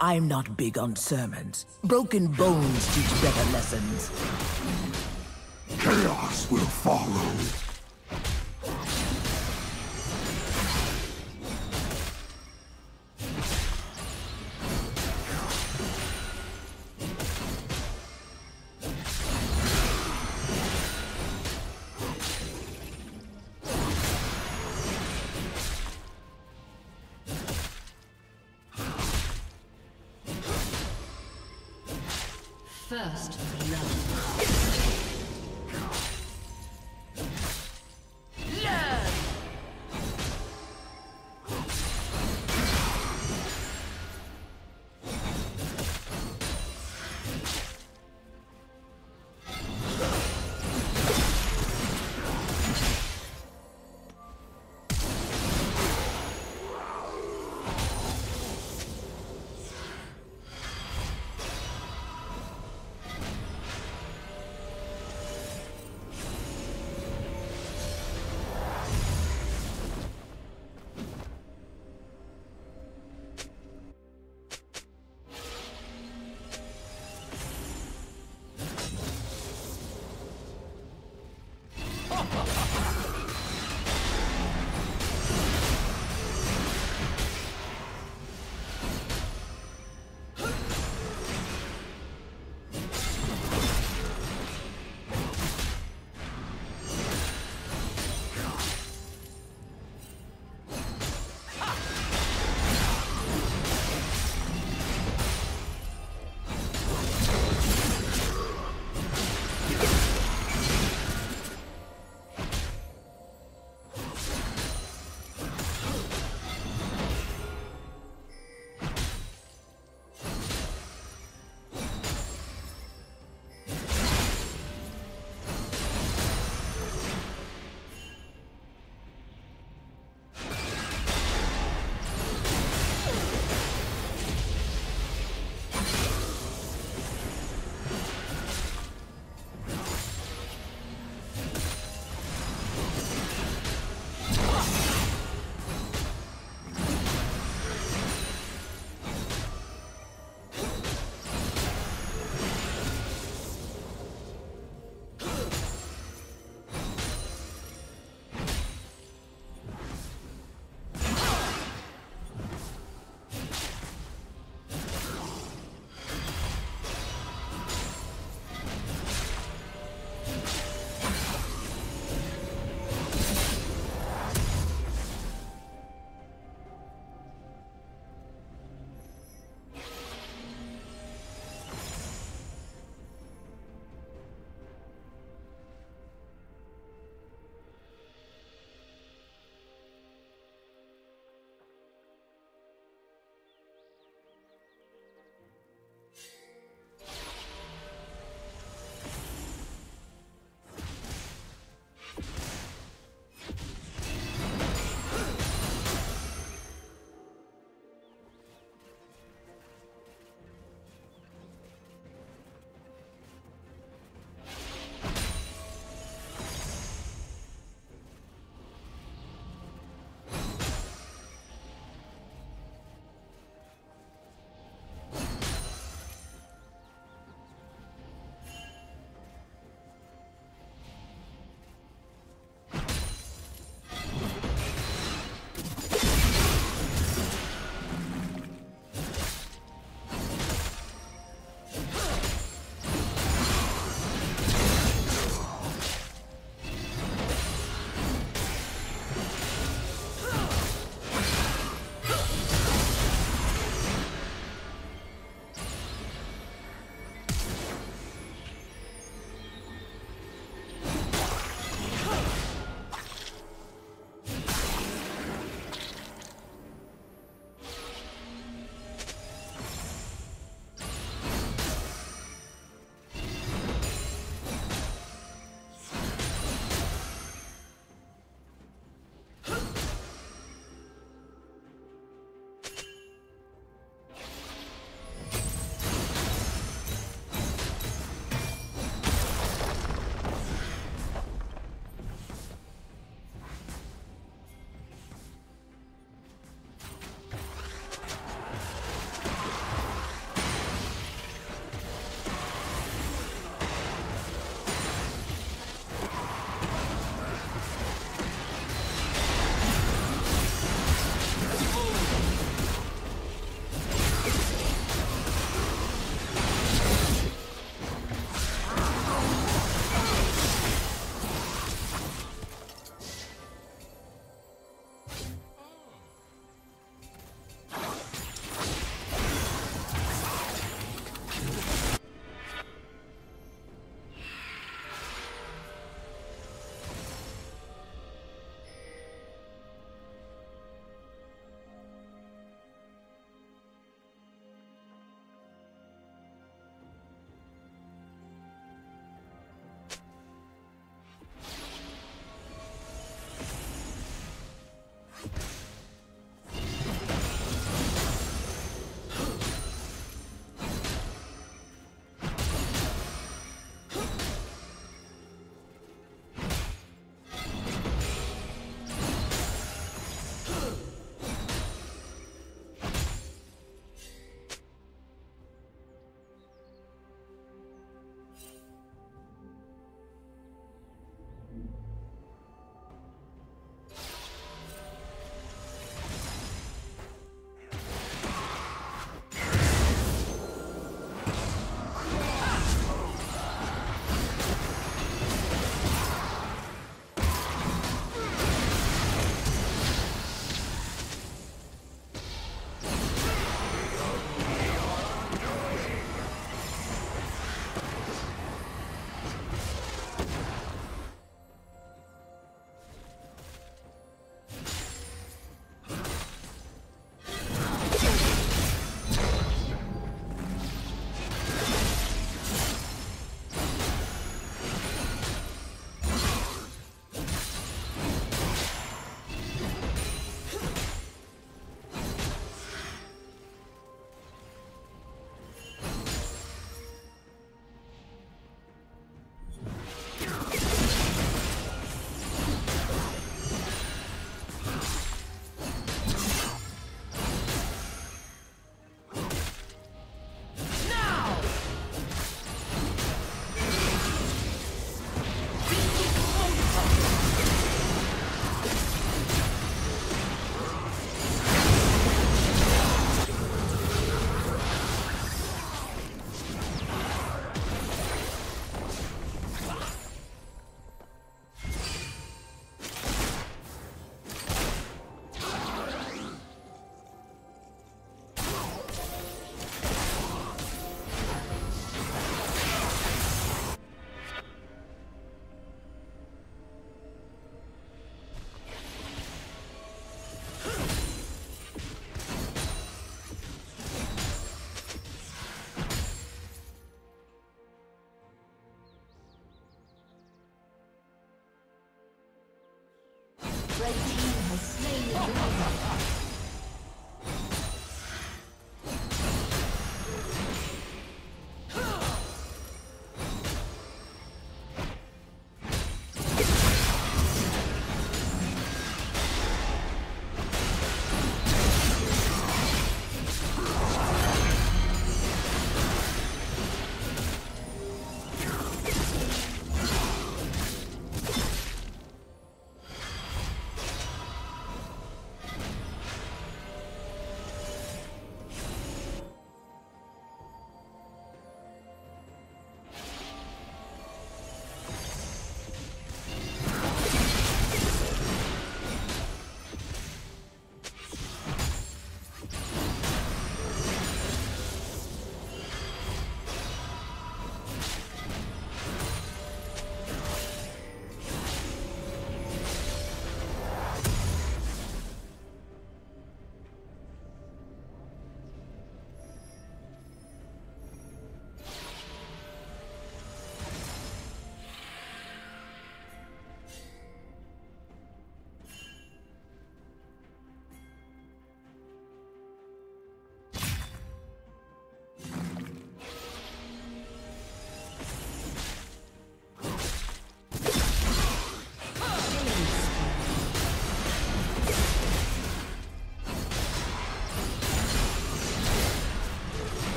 I'm not big on sermons. Broken bones teach better lessons. Chaos will follow.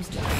Blue